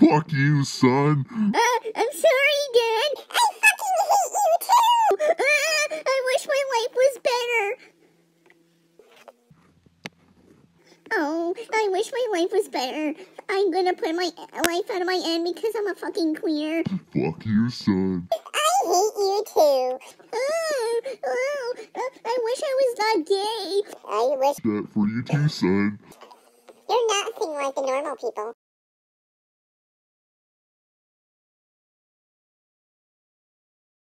Fuck you, son. Uh, I'm sorry, Dad. I fucking hate you too. Uh, I wish my life was better. Oh, I wish my life was better. I'm gonna put my life out of my end because I'm a fucking queer. Fuck you, son. I hate you too. Oh, oh, I wish I was not gay. I wish That for you too, son. you're nothing like the normal people.